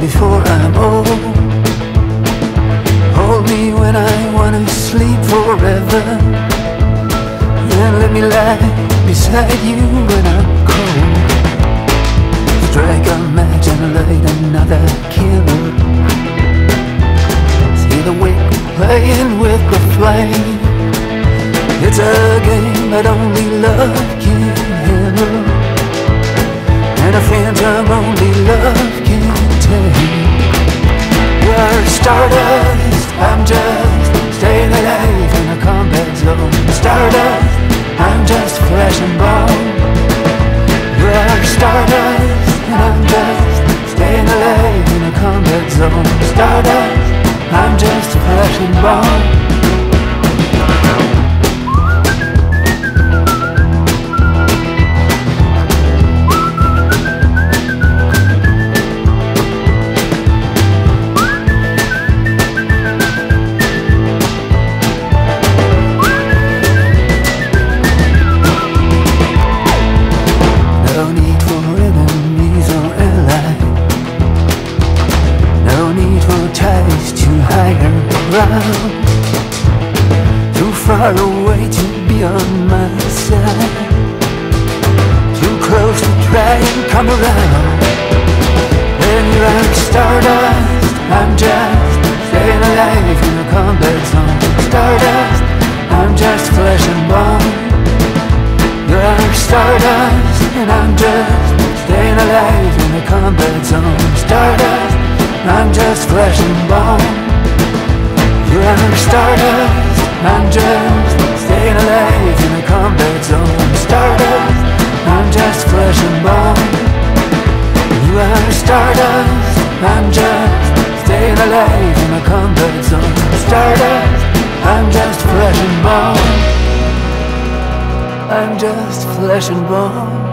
before I'm old Hold me when I wanna sleep forever. Then let me lie beside you when I'm cold. Strike a match and light another candle. See the wick playing with the flame. It's a game that only love can handle. And a phantom only love you're stardust, I'm just staying alive in a combat zone. Stardust, I'm just flesh and bone. You're stardust, and I'm just staying alive in a combat zone. Stardust, I'm just flesh and bone Too far away to be on my side. Too close to try and come around. When you're like stardust, I'm just staying alive in a combat zone. Stardust, I'm just flesh and bone. You're stardust, and I'm just staying alive in a combat zone. Stardust, I'm just flesh and bone. You're stardust, I'm just staying alive in a combat zone. Stardust, I'm just flesh and bone. You are stardust, I'm just staying alive in a combat zone. Stardust, I'm just flesh and bone. I'm just flesh and bone.